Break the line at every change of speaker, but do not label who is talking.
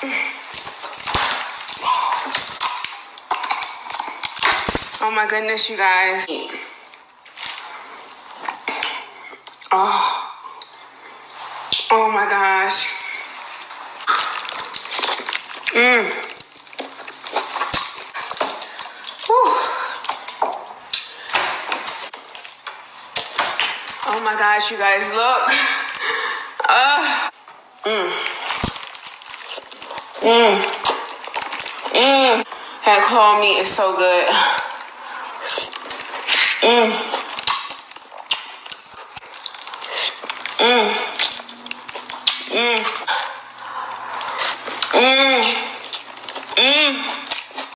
Oh my goodness, you guys. Oh. Oh my gosh. Mmm. Oh my gosh, you guys, look. Uh. Mmm. Mmm. Mmm. That claw meat is so good. Mmm. Mmm. Mmm.